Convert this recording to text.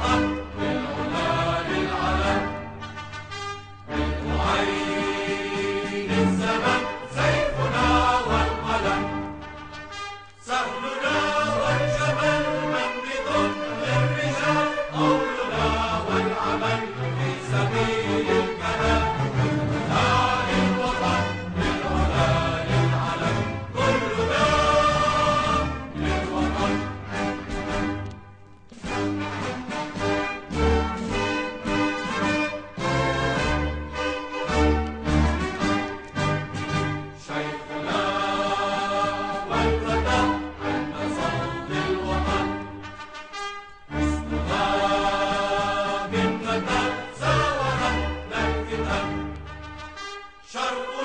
Uh -huh. شرق